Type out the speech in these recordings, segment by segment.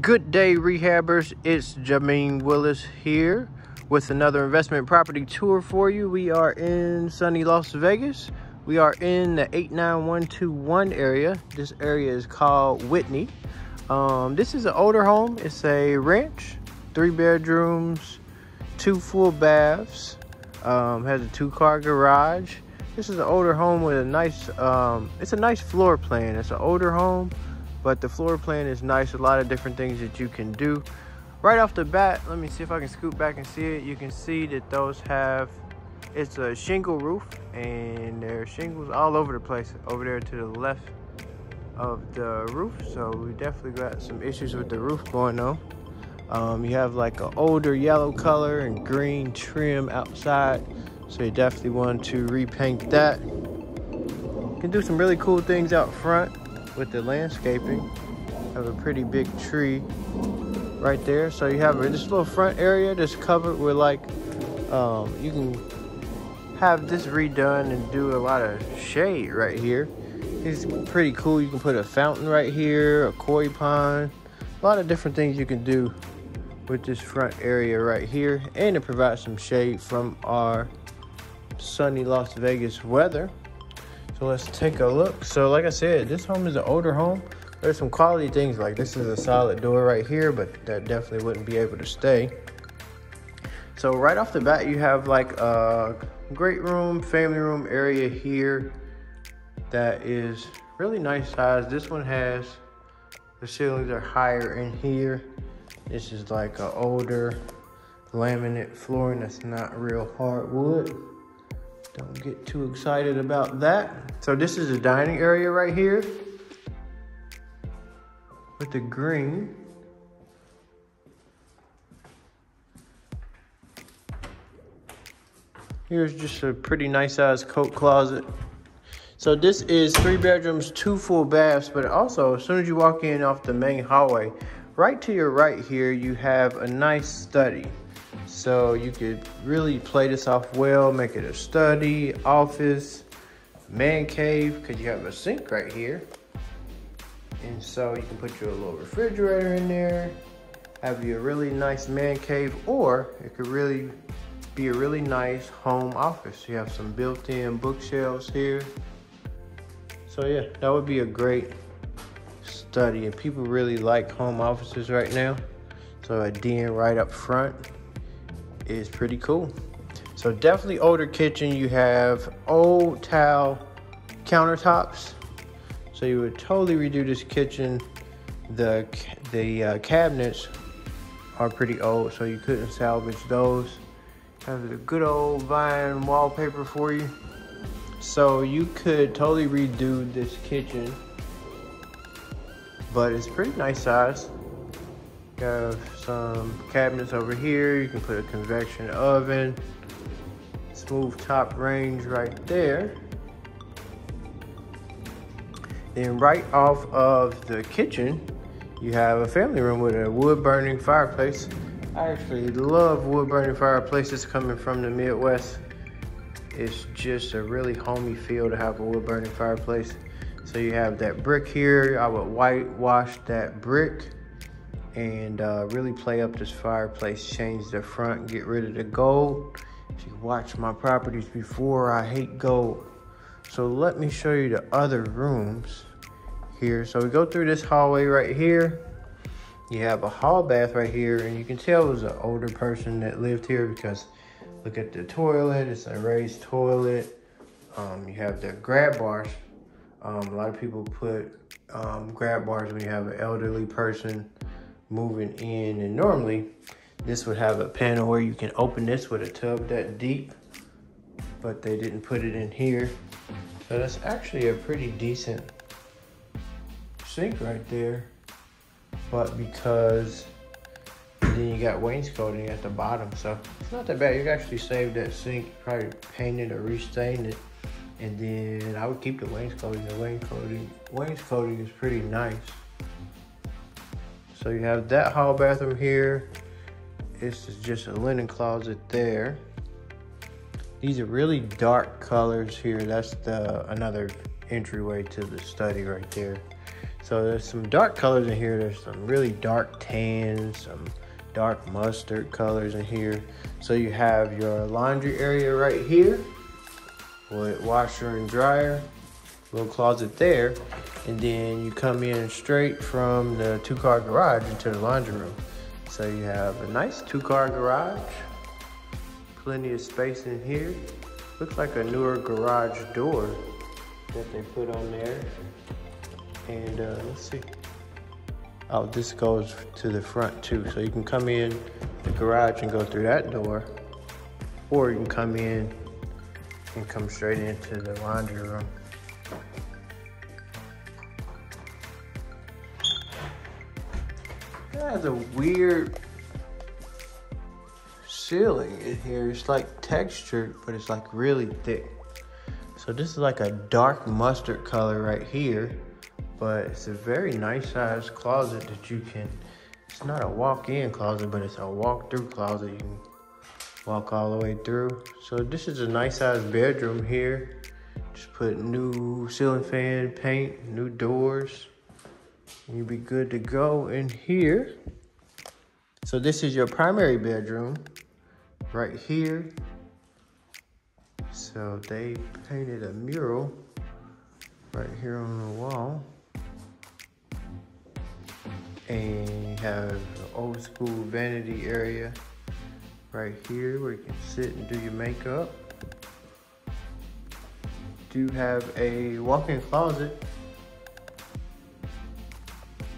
Good day, rehabbers. It's Jameen Willis here with another investment property tour for you. We are in sunny Las Vegas. We are in the 89121 area. This area is called Whitney. Um, this is an older home. It's a ranch, three bedrooms, two full baths. Um, has a two-car garage. This is an older home with a nice. Um, it's a nice floor plan. It's an older home but the floor plan is nice a lot of different things that you can do. Right off the bat let me see if i can scoot back and see it. You can see that those have it's a shingle roof and there are shingles all over the place over there to the left of the roof. So we definitely got some issues with the roof going on. Um, you have like an older yellow color and green trim outside. So you definitely want to repaint that. You can do some really cool things out front with the landscaping. Have a pretty big tree right there. So you have this little front area that's covered with like, um, you can have this redone and do a lot of shade right here. It's pretty cool. You can put a fountain right here, a koi pond, a lot of different things you can do with this front area right here. And it provides some shade from our sunny Las Vegas weather. So let's take a look. So like I said, this home is an older home. There's some quality things like this is a solid door right here, but that definitely wouldn't be able to stay. So right off the bat, you have like a great room, family room area here that is really nice size. This one has, the ceilings are higher in here. This is like an older laminate flooring that's not real hardwood. Don't get too excited about that. So this is the dining area right here with the green. Here's just a pretty nice sized coat closet. So this is three bedrooms, two full baths, but also as soon as you walk in off the main hallway, right to your right here, you have a nice study. So you could really play this off well, make it a study, office, man cave, because you have a sink right here. And so you can put your little refrigerator in there, have you a really nice man cave, or it could really be a really nice home office. You have some built-in bookshelves here. So yeah, that would be a great study. And people really like home offices right now. So a den right up front is pretty cool. So definitely older kitchen. You have old tile countertops. So you would totally redo this kitchen. The the uh, cabinets are pretty old, so you couldn't salvage those. Have a good old vine wallpaper for you. So you could totally redo this kitchen, but it's pretty nice size. Got some cabinets over here. You can put a convection oven. Smooth top range right there. Then right off of the kitchen, you have a family room with a wood burning fireplace. I actually love wood burning fireplaces coming from the Midwest. It's just a really homey feel to have a wood burning fireplace. So you have that brick here. I would whitewash that brick and uh, really play up this fireplace. Change the front, get rid of the gold. If you watch my properties before, I hate gold. So let me show you the other rooms here. So we go through this hallway right here. You have a hall bath right here, and you can tell it was an older person that lived here because look at the toilet. It's a raised toilet. Um, you have the grab bars. Um, a lot of people put um, grab bars when you have an elderly person moving in. And normally this would have a panel where you can open this with a tub that deep, but they didn't put it in here. So that's actually a pretty decent sink right there. But because then you got wainscoting at the bottom, so it's not that bad. You can actually save that sink, probably paint it or restain it. And then I would keep the wainscoting. The wainscoting, wainscoting is pretty nice. So you have that hall bathroom here. This is just a linen closet there. These are really dark colors here. That's the another entryway to the study right there. So there's some dark colors in here. There's some really dark tans, some dark mustard colors in here. So you have your laundry area right here with washer and dryer, little closet there, and then you come in straight from the two car garage into the laundry room. So you have a nice two car garage, plenty of space in here. Looks like a newer garage door that they put on there. And uh, let's see. Oh, this goes to the front too. So you can come in the garage and go through that door. Or you can come in and come straight into the laundry room. Has a weird ceiling in here. It's like textured, but it's like really thick. So this is like a dark mustard color right here, but it's a very nice size closet that you can, it's not a walk-in closet, but it's a walk-through closet. You can walk all the way through. So this is a nice size bedroom here. Just put new ceiling fan, paint, new doors. You'll be good to go in here. So this is your primary bedroom right here. So they painted a mural right here on the wall. And you have an old school vanity area right here where you can sit and do your makeup. Do have a walk-in closet.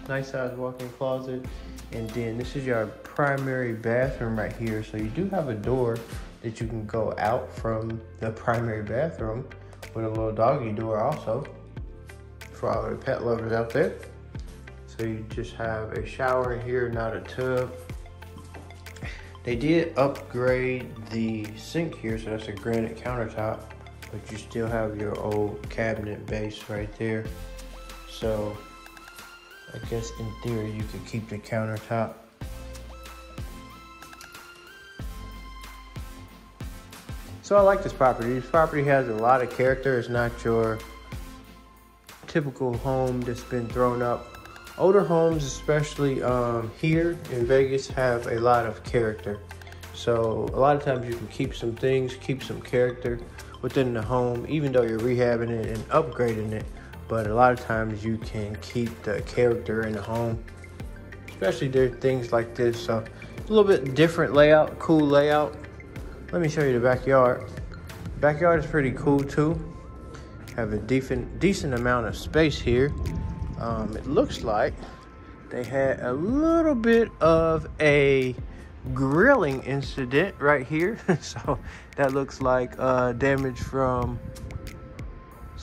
Nice size walk-in closet. And then this is your primary bathroom right here. So you do have a door that you can go out from the primary bathroom with a little doggy door also for all the pet lovers out there. So you just have a shower here, not a tub. They did upgrade the sink here, so that's a granite countertop, but you still have your old cabinet base right there. So I guess in theory you could keep the countertop. So I like this property. This property has a lot of character. It's not your typical home that's been thrown up older homes, especially um, here in Vegas, have a lot of character. So a lot of times you can keep some things, keep some character within the home, even though you're rehabbing it and upgrading it. But a lot of times you can keep the character in the home, especially there things like this. So a little bit different layout, cool layout. Let me show you the backyard. Backyard is pretty cool too. Have a decent decent amount of space here um, it looks like they had a little bit of a grilling incident right here. so that looks like uh, damage from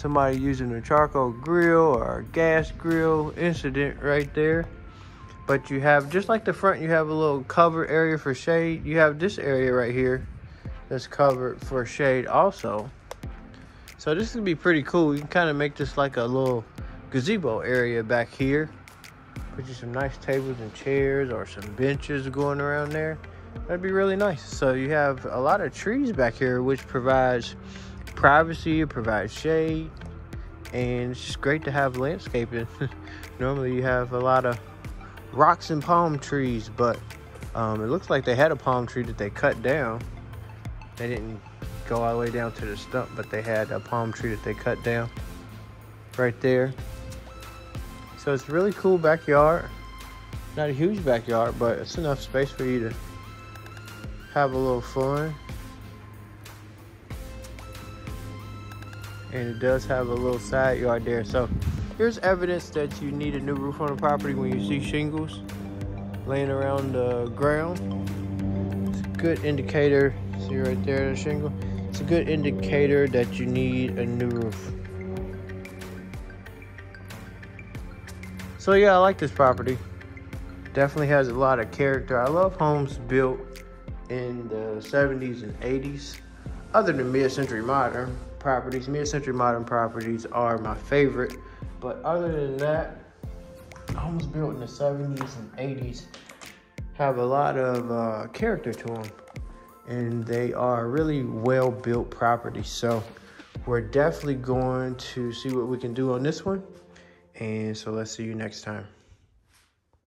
somebody using a charcoal grill or a gas grill incident right there. But you have, just like the front, you have a little cover area for shade. You have this area right here that's covered for shade also. So this would be pretty cool. You can kind of make this like a little gazebo area back here. Put you some nice tables and chairs or some benches going around there. That'd be really nice. So you have a lot of trees back here, which provides privacy, it provides shade, and it's just great to have landscaping. Normally you have a lot of rocks and palm trees, but um, it looks like they had a palm tree that they cut down. They didn't go all the way down to the stump, but they had a palm tree that they cut down right there. So it's a really cool backyard. Not a huge backyard, but it's enough space for you to have a little fun. And it does have a little side yard there. So here's evidence that you need a new roof on the property when you see shingles laying around the ground. It's a good indicator. See right there, the shingle? It's a good indicator that you need a new roof. So yeah, I like this property. Definitely has a lot of character. I love homes built in the 70s and 80s. Other than mid-century modern properties, mid-century modern properties are my favorite. But other than that, homes built in the 70s and 80s have a lot of uh, character to them. And they are really well-built properties. So we're definitely going to see what we can do on this one And so let's see you next time.